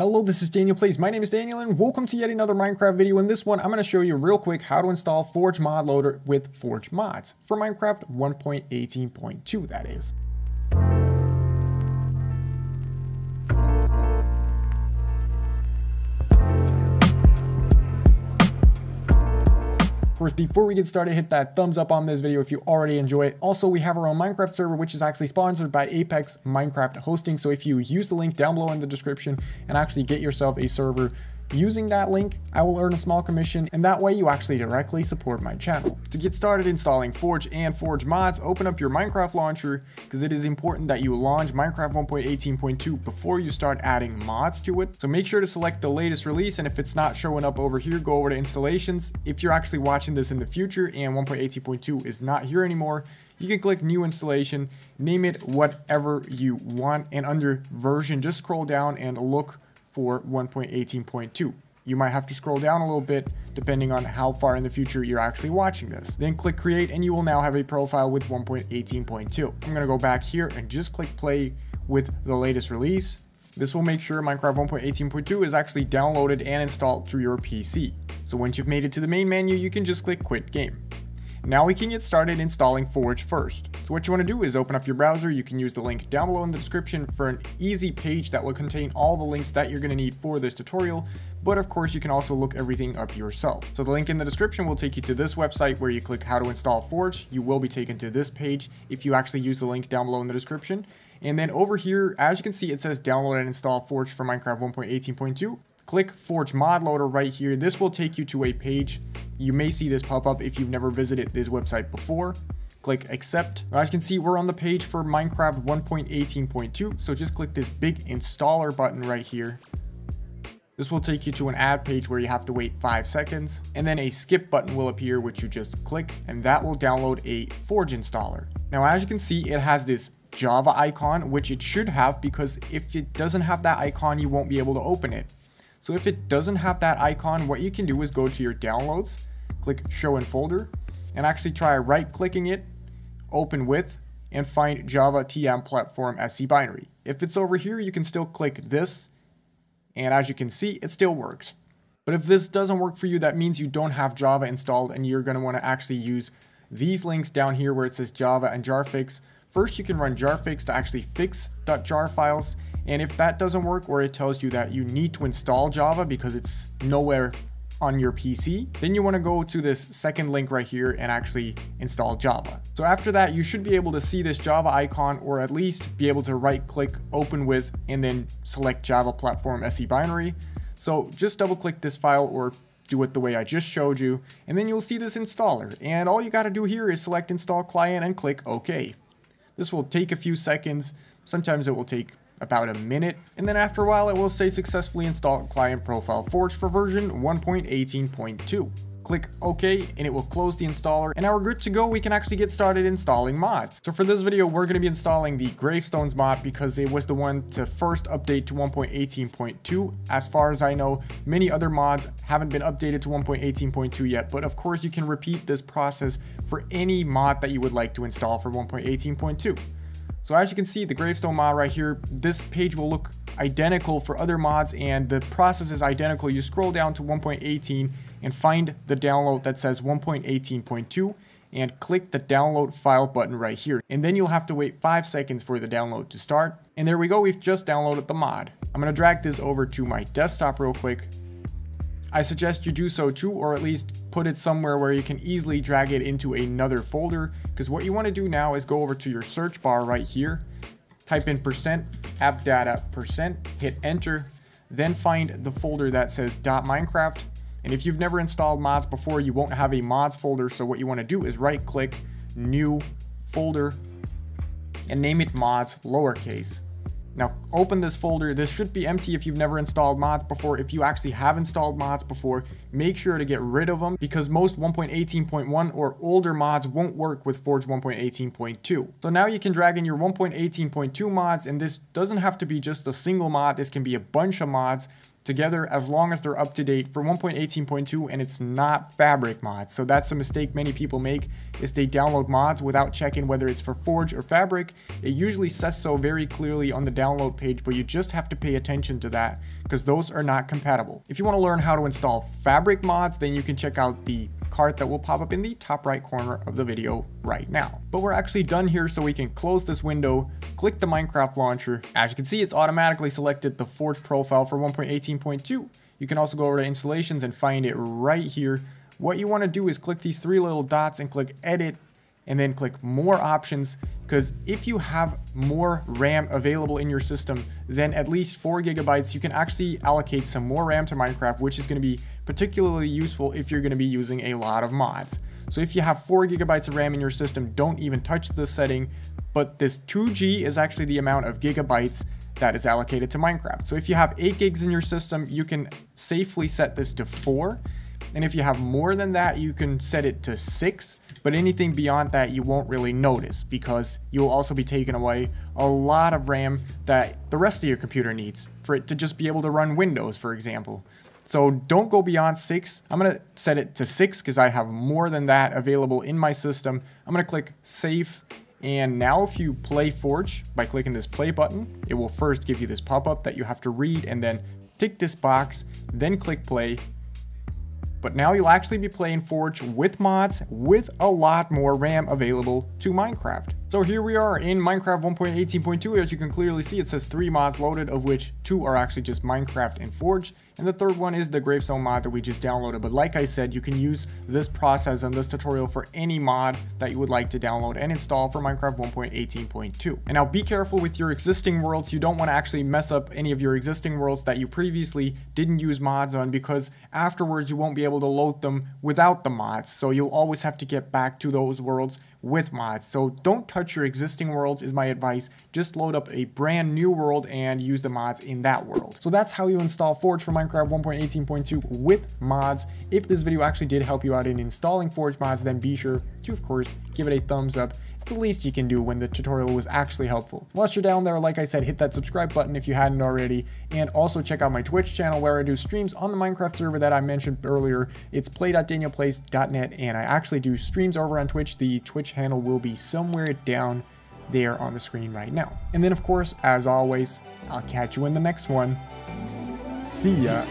Hello, this is Daniel Plays. My name is Daniel and welcome to yet another Minecraft video. In this one, I'm going to show you real quick how to install Forge Mod Loader with Forge Mods for Minecraft 1.18.2 that is. Course, before we get started, hit that thumbs up on this video if you already enjoy it. Also, we have our own Minecraft server, which is actually sponsored by Apex Minecraft Hosting. So if you use the link down below in the description and actually get yourself a server, Using that link, I will earn a small commission and that way you actually directly support my channel. To get started installing Forge and Forge mods, open up your Minecraft launcher because it is important that you launch Minecraft 1.18.2 before you start adding mods to it. So make sure to select the latest release and if it's not showing up over here, go over to installations. If you're actually watching this in the future and 1.18.2 is not here anymore, you can click new installation, name it whatever you want, and under version, just scroll down and look for 1.18.2. You might have to scroll down a little bit depending on how far in the future you're actually watching this. Then click create and you will now have a profile with 1.18.2. I'm gonna go back here and just click play with the latest release. This will make sure Minecraft 1.18.2 is actually downloaded and installed to your PC. So once you've made it to the main menu, you can just click quit game. Now we can get started installing Forge first. So what you want to do is open up your browser. You can use the link down below in the description for an easy page that will contain all the links that you're going to need for this tutorial. But of course, you can also look everything up yourself. So the link in the description will take you to this website where you click how to install Forge. You will be taken to this page if you actually use the link down below in the description. And then over here, as you can see, it says download and install Forge for Minecraft 1.18.2. Click Forge Mod Loader right here. This will take you to a page you may see this pop up if you've never visited this website before. Click accept. As you can see, we're on the page for Minecraft 1.18.2. So just click this big installer button right here. This will take you to an ad page where you have to wait five seconds and then a skip button will appear which you just click and that will download a Forge installer. Now as you can see it has this Java icon which it should have because if it doesn't have that icon you won't be able to open it. So if it doesn't have that icon what you can do is go to your downloads click show in folder and actually try right clicking it, open with, and find Java TM platform SE binary. If it's over here, you can still click this, and as you can see, it still works. But if this doesn't work for you, that means you don't have Java installed and you're gonna wanna actually use these links down here where it says Java and jarfix. First, you can run jarfix to actually fix .jar files. And if that doesn't work, or it tells you that you need to install Java because it's nowhere on your PC, then you want to go to this second link right here and actually install Java. So after that, you should be able to see this Java icon or at least be able to right click open with and then select Java platform SE binary. So just double click this file or do it the way I just showed you, and then you'll see this installer. And all you got to do here is select install client and click OK. This will take a few seconds. Sometimes it will take about a minute, and then after a while it will say successfully installed client profile forge for version 1.18.2. Click OK and it will close the installer and now we're good to go. We can actually get started installing mods. So for this video, we're going to be installing the Gravestones mod because it was the one to first update to 1.18.2. As far as I know, many other mods haven't been updated to 1.18.2 yet, but of course you can repeat this process for any mod that you would like to install for 1.18.2. So as you can see, the gravestone mod right here, this page will look identical for other mods and the process is identical. You scroll down to 1.18 and find the download that says 1.18.2 and click the download file button right here. And then you'll have to wait five seconds for the download to start. And there we go, we've just downloaded the mod. I'm gonna drag this over to my desktop real quick I suggest you do so too, or at least put it somewhere where you can easily drag it into another folder, because what you want to do now is go over to your search bar right here, type in percent, app data percent, hit enter, then find the folder that says .minecraft, and if you've never installed mods before, you won't have a mods folder, so what you want to do is right click, new folder, and name it mods lowercase. Now open this folder. This should be empty if you've never installed mods before. If you actually have installed mods before, make sure to get rid of them because most 1.18.1 or older mods won't work with Forge 1.18.2. So now you can drag in your 1.18.2 mods and this doesn't have to be just a single mod. This can be a bunch of mods together as long as they're up to date for 1.18.2 and it's not fabric mods. So that's a mistake many people make is they download mods without checking whether it's for Forge or Fabric. It usually says so very clearly on the download page, but you just have to pay attention to that because those are not compatible. If you want to learn how to install Fabric mods, then you can check out the card that will pop up in the top right corner of the video right now. But we're actually done here so we can close this window, click the Minecraft launcher. As you can see, it's automatically selected the Forge profile for 1.18.2. You can also go over to installations and find it right here. What you want to do is click these three little dots and click edit and then click more options because if you have more RAM available in your system than at least 4 gigabytes, you can actually allocate some more RAM to Minecraft, which is going to be particularly useful if you're going to be using a lot of mods. So if you have 4 gigabytes of RAM in your system, don't even touch this setting, but this 2G is actually the amount of gigabytes that is allocated to Minecraft. So if you have 8 gigs in your system, you can safely set this to 4. And if you have more than that, you can set it to 6. But anything beyond that, you won't really notice because you'll also be taking away a lot of RAM that the rest of your computer needs for it to just be able to run Windows, for example. So don't go beyond 6. I'm to set it to 6 because I have more than that available in my system. I'm to click Save and now if you play Forge by clicking this play button, it will first give you this pop-up that you have to read and then tick this box, then click play. But now you'll actually be playing Forge with mods with a lot more RAM available to Minecraft. So here we are in Minecraft 1.18.2. As you can clearly see, it says three mods loaded, of which two are actually just Minecraft and Forge. And the third one is the Gravestone mod that we just downloaded. But like I said, you can use this process and this tutorial for any mod that you would like to download and install for Minecraft 1.18.2. And now be careful with your existing worlds. You don't want to actually mess up any of your existing worlds that you previously didn't use mods on because afterwards you won't be able to load them without the mods. So you'll always have to get back to those worlds with mods. So don't touch your existing worlds is my advice. Just load up a brand new world and use the mods in that world. So that's how you install Forge for Minecraft 1.18.2 with mods. If this video actually did help you out in installing Forge mods, then be sure to, of course, give it a thumbs up the least you can do when the tutorial was actually helpful. Once you're down there, like I said, hit that subscribe button if you hadn't already, and also check out my Twitch channel where I do streams on the Minecraft server that I mentioned earlier. It's play.danielplays.net, and I actually do streams over on Twitch. The Twitch handle will be somewhere down there on the screen right now. And then, of course, as always, I'll catch you in the next one. See ya.